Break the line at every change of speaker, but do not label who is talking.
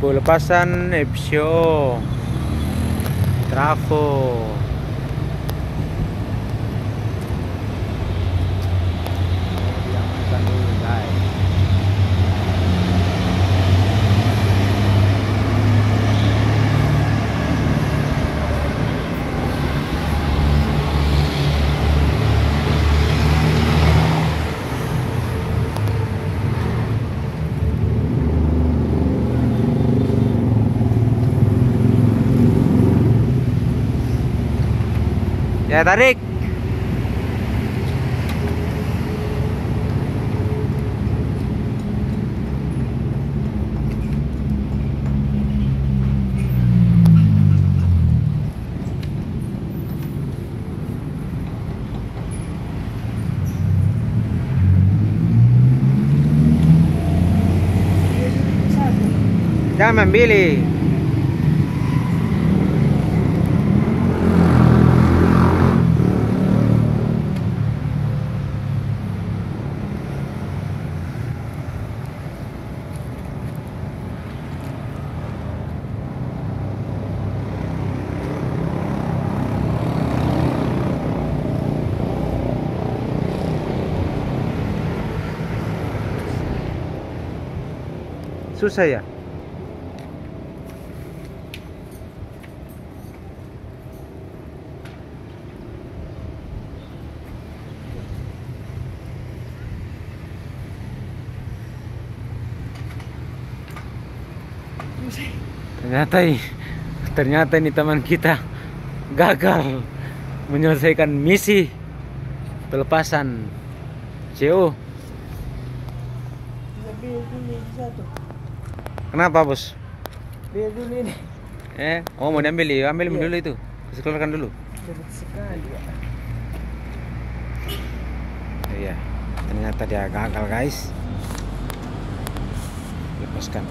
pelepasan FCO Trafo Diamankan dulu, guys. Ya tarik. Jangan memilih. Susah ya? Ternyata ini, ternyata ini teman kita gagal menyelesaikan misi pelepasan CO.
Biar dulu ini satu.
Kenapa bos?
Biar dulu ini.
Eh, oh mau diambil ya? Ambil
Iya.
dulu itu. Kasih keluarkan dulu.
Berat sekali ya.
Iya. Ternyata dia gagal guys. Lepaskan.